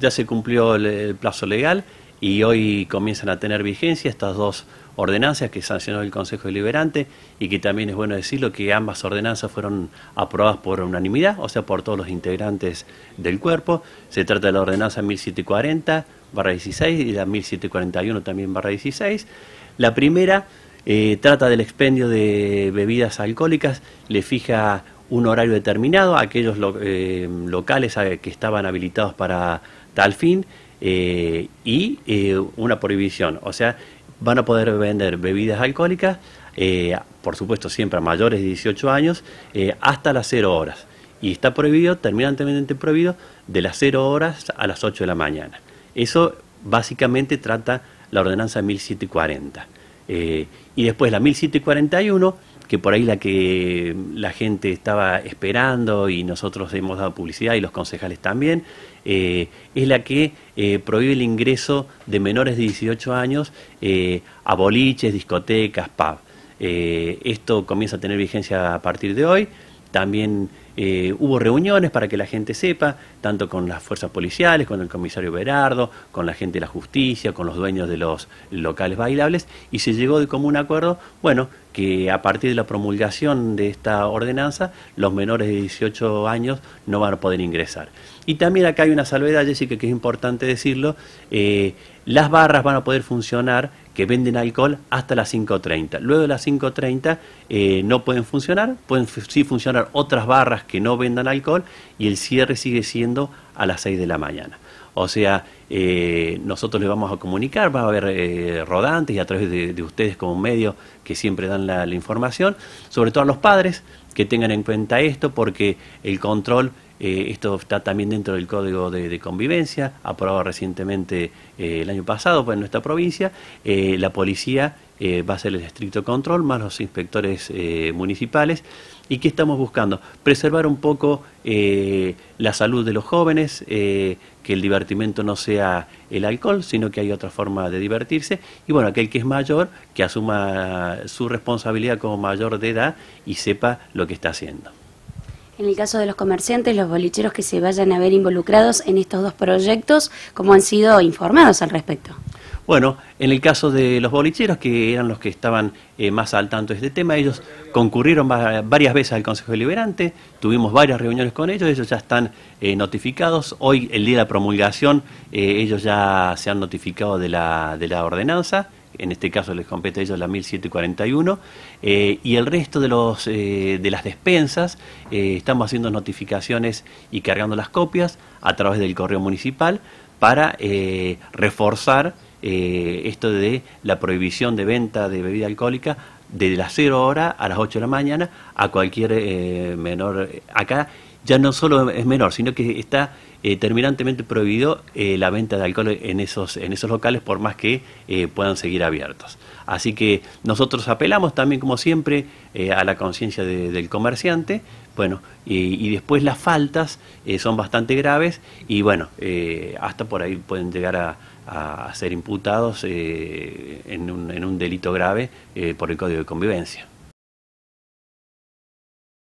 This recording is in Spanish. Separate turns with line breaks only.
Ya se cumplió el, plazo legal y hoy comienzan a tener vigencia estas dos ordenanzas que sancionó el Consejo Deliberante y que también es bueno decirlo que ambas ordenanzas fueron aprobadas por unanimidad, o sea, por todos los integrantes del cuerpo. Se trata de la ordenanza 1740 barra 16 y la 1741 también barra 16. La primera eh, trata del expendio de bebidas alcohólicas, le fija un horario determinado aquellos eh, locales que estaban habilitados para tal fin eh, y eh, una prohibición. O sea, van a poder vender bebidas alcohólicas, eh, por supuesto siempre a mayores de 18 años, hasta las 0 horas. Y está prohibido, terminantemente prohibido, de las 0 horas a las 8 de la mañana. Eso básicamente trata la ordenanza 1740. y después la 1741 que por ahí la que la gente estaba esperando y nosotros hemos dado publicidad y los concejales también, eh, es la que eh, prohíbe el ingreso de menores de 18 años eh, a boliches, discotecas, pub. esto comienza a tener vigencia a partir de hoy. También eh, hubo reuniones para que la gente sepa, tanto con las fuerzas policiales, con el comisario Berardo, con la gente de la justicia, con los dueños de los locales bailables, y se llegó de común acuerdo, bueno, que a partir de la promulgación de esta ordenanza, los menores de 18 años no van a poder ingresar. Y también acá hay una salvedad, Jessica, que es importante decirlo, eh, las barras van a poder funcionar que venden alcohol hasta las 5.30. Luego de las 5.30 eh, no pueden funcionar, pueden sí funcionar otras barras que no vendan alcohol y el cierre sigue siendo a las 6 de la mañana. O sea, eh, nosotros les vamos a comunicar, va a haber eh, rodantes y a través de, ustedes como medio que siempre dan la, información, sobre todo a los padres que tengan en cuenta esto porque el control eh, esto está también dentro del Código de, Convivencia, aprobado recientemente el año pasado pues, en nuestra provincia. la policía va a hacer el estricto control, más los inspectores municipales. ¿Y qué estamos buscando? Preservar un poco eh, la salud de los jóvenes, eh, que el divertimento no sea el alcohol, sino que hay otra forma de divertirse. Y bueno, aquel que es mayor, que asuma su responsabilidad como mayor de edad y sepa lo que está haciendo.
En el caso de los comerciantes, los bolicheros que se vayan a ver involucrados en estos dos proyectos, ¿cómo han sido informados al respecto?
Bueno, en el caso de los bolicheros, que eran los que estaban eh, más al tanto de este tema, ellos concurrieron varias veces al Consejo Deliberante, tuvimos varias reuniones con ellos, ellos ya están eh, notificados. Hoy, el día de la promulgación, eh, ellos ya se han notificado de la, de la ordenanza en este caso les compete a ellos la 1741, y el resto de las despensas estamos haciendo notificaciones y cargando las copias a través del correo municipal para reforzar eh, esto de la prohibición de venta de bebida alcohólica de las 0 horas a las 8 de la mañana a cualquier eh, menor. Acá ya no solo es menor, sino que está eh, terminantemente prohibido la venta de alcohol en esos, en esos locales por más que puedan seguir abiertos. Así que nosotros apelamos también, como siempre, a la conciencia del comerciante, bueno, y, después las faltas son bastante graves y bueno, hasta por ahí pueden llegar a, ser imputados eh, en, un, en, un, delito grave eh, por el Código de Convivencia.